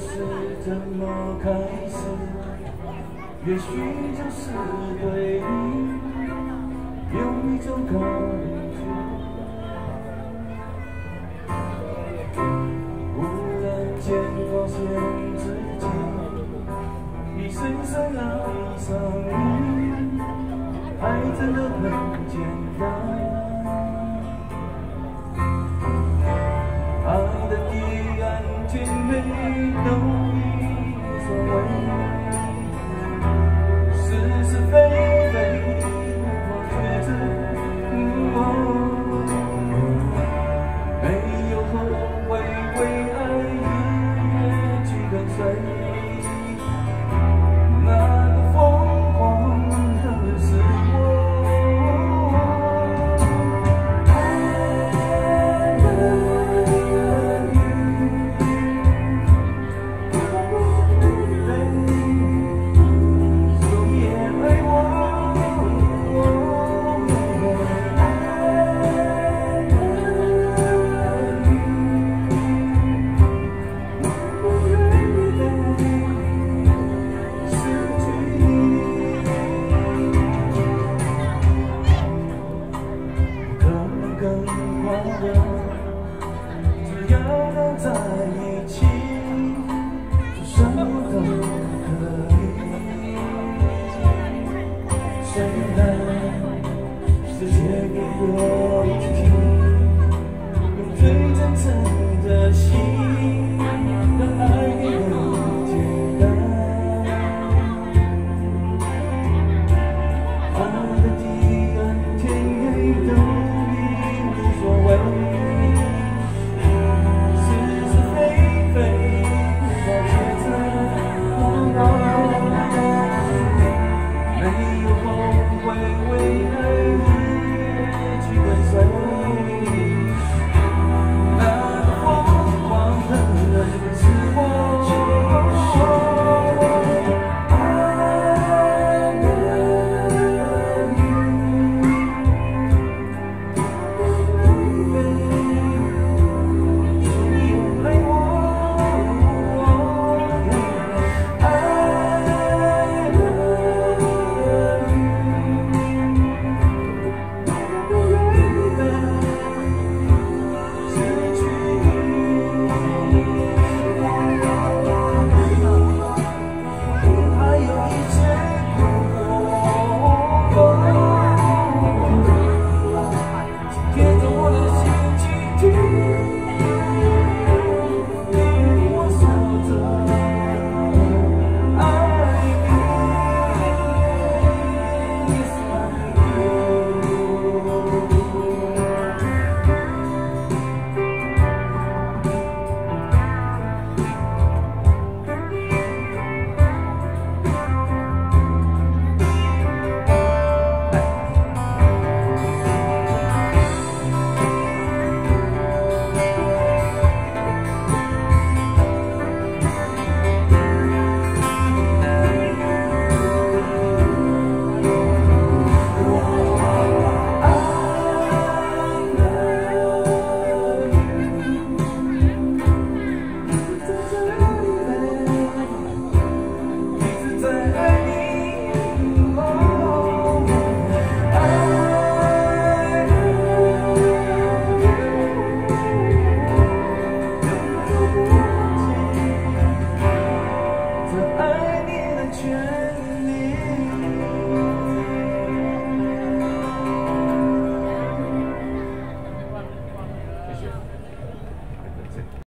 是怎么开始？也许就是对你有一种感觉忽然间发现自己已深深爱上你